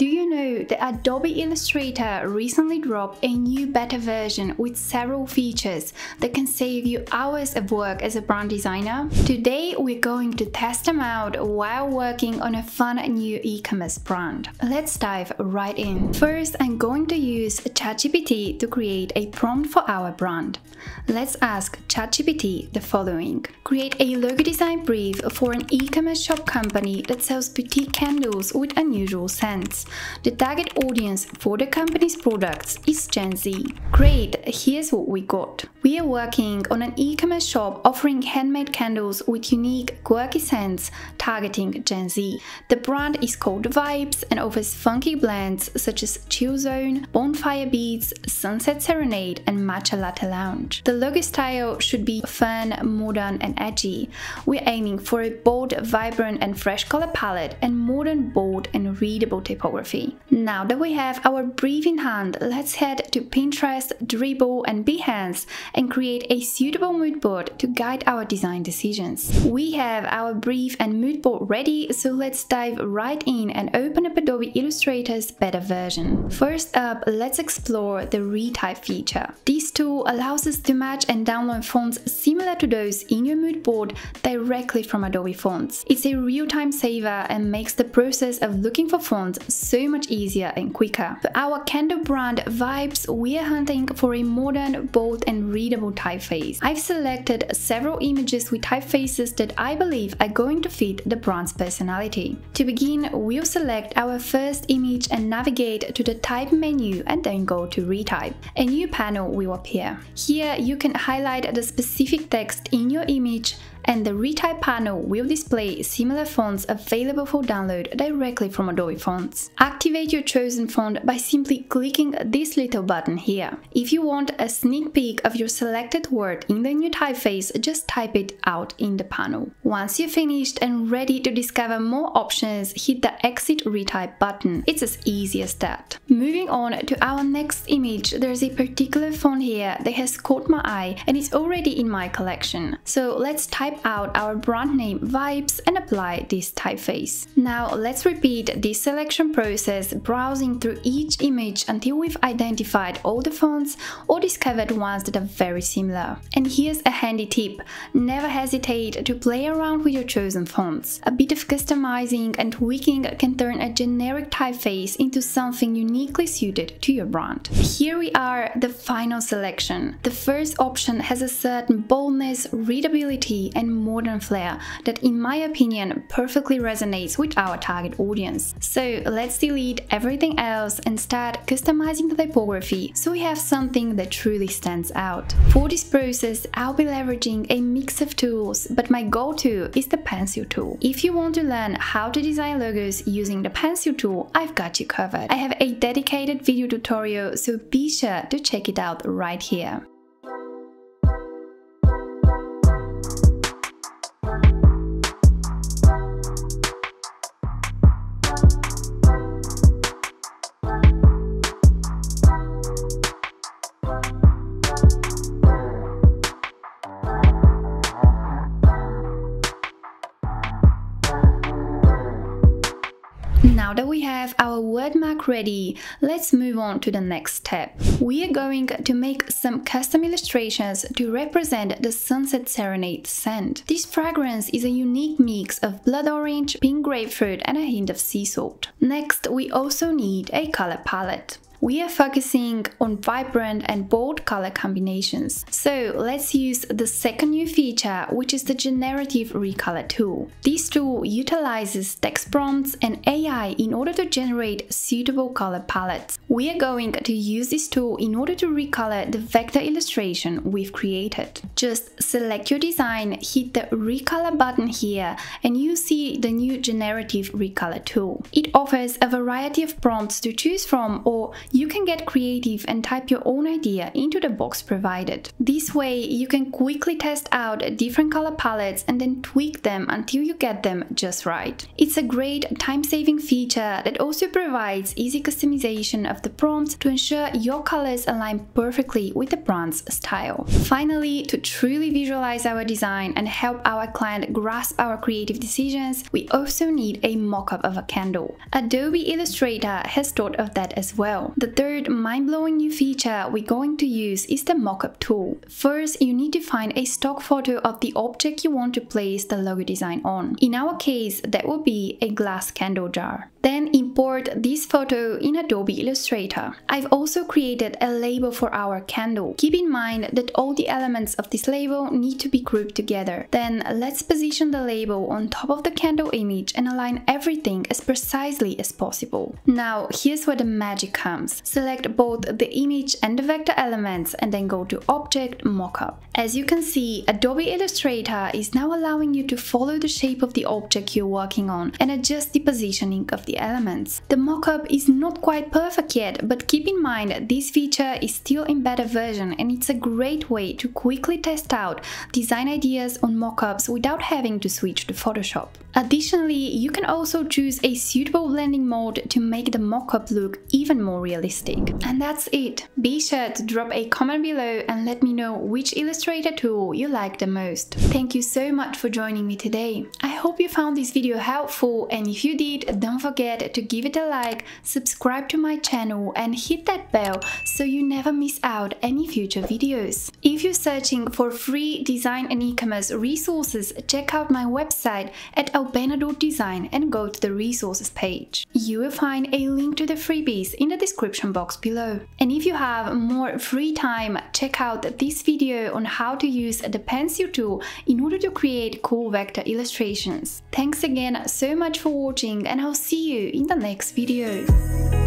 Do you know that Adobe Illustrator recently dropped a new beta version with several features that can save you hours of work as a brand designer? Today we're going to test them out while working on a fun new e-commerce brand. Let's dive right in. First, I'm going to use ChatGPT to create a prompt for our brand. Let's ask ChatGPT the following. Create a logo design brief for an e-commerce shop company that sells boutique candles with unusual scents. The target audience for the company's products is Gen Z. Great, here's what we got. We are working on an e-commerce shop offering handmade candles with unique, quirky scents targeting Gen Z. The brand is called Vibes and offers funky blends such as Chill Zone, Bonfire Beads, Sunset Serenade, and Matcha Latte Lounge. The logo style should be fun, modern, and edgy. We're aiming for a bold, vibrant, and fresh color palette and modern, bold, and readable typography. Now that we have our brief in hand, let's head to Pinterest, Dribbble, and Behance and create a suitable mood board to guide our design decisions. We have our brief and mood board ready, so let's dive right in and open up Adobe Illustrator's beta version. First up, let's explore the retype feature. This tool allows us to match and download fonts similar to those in your mood board directly from Adobe Fonts. It's a real-time saver and makes the process of looking for fonts so much easier and quicker. For our candle brand Vibes, we are hunting for a modern, bold and readable typeface. I've selected several images with typefaces that I believe are going to fit the brand's personality. To begin, we'll select our first image and navigate to the type menu and then go to retype. A new panel will appear. Here you can highlight the specific text in your image and the retype panel will display similar fonts available for download directly from Adobe Fonts. Activate your chosen font by simply clicking this little button here. If you want a sneak peek of your selected word in the new typeface, just type it out in the panel. Once you're finished and ready to discover more options, hit the exit retype button. It's as easy as that. Moving on to our next image, there's a particular font here that has caught my eye and is already in my collection. So let's type out our brand name Vibes and apply this typeface. Now let's repeat this selection process browsing through each image until we've identified all the fonts or discovered ones that are very similar. And here's a handy tip, never hesitate to play around with your chosen fonts. A bit of customizing and tweaking can turn a generic typeface into something uniquely suited to your brand. Here we are, the final selection. The first option has a certain boldness, readability and modern flair that in my opinion perfectly resonates with our target audience. So let's delete everything else and start customizing the typography so we have something that truly stands out. For this process I'll be leveraging a mix of tools but my go-to is the pencil tool. If you want to learn how to design logos using the pencil tool I've got you covered. I have a dedicated video tutorial so be sure to check it out right here. Now that we have our word mark ready, let's move on to the next step. We are going to make some custom illustrations to represent the Sunset Serenade scent. This fragrance is a unique mix of blood orange, pink grapefruit and a hint of sea salt. Next, we also need a color palette we are focusing on vibrant and bold color combinations. So let's use the second new feature, which is the Generative Recolor tool. This tool utilizes text prompts and AI in order to generate suitable color palettes. We are going to use this tool in order to recolor the vector illustration we've created. Just select your design, hit the recolor button here, and you see the new Generative Recolor tool. It offers a variety of prompts to choose from or You can get creative and type your own idea into the box provided. This way, you can quickly test out different color palettes and then tweak them until you get them just right. It's a great time-saving feature that also provides easy customization of the prompts to ensure your colors align perfectly with the brand's style. Finally, to truly visualize our design and help our client grasp our creative decisions, we also need a mock-up of a candle. Adobe Illustrator has thought of that as well. The third mind-blowing new feature we're going to use is the mockup tool. First, you need to find a stock photo of the object you want to place the logo design on. In our case, that will be a glass candle jar. Then import this photo in Adobe Illustrator. I've also created a label for our candle. Keep in mind that all the elements of this label need to be grouped together. Then let's position the label on top of the candle image and align everything as precisely as possible. Now here's where the magic comes. Select both the image and the vector elements and then go to Object Mockup. As you can see, Adobe Illustrator is now allowing you to follow the shape of the object you're working on and adjust the positioning of the elements. The mockup is not quite perfect yet, but keep in mind this feature is still in beta version and it's a great way to quickly test out design ideas on mockups without having to switch to Photoshop. Additionally, you can also choose a suitable blending mode to make the mockup look even more realistic. And that's it. Be sure to drop a comment below and let me know which Illustrator tool you like the most. Thank you so much for joining me today. I hope you found this video helpful and if you did, don't forget to give it a like, subscribe to my channel and hit that bell so you never miss out any future videos. If you're searching for free design and e-commerce resources, check out my website at Design and go to the resources page. You will find a link to the freebies in the description box below. And if you have more free time, check out this video on how to use the pencil tool in order to create cool vector illustrations. Thanks again so much for watching and I'll see you in the next video.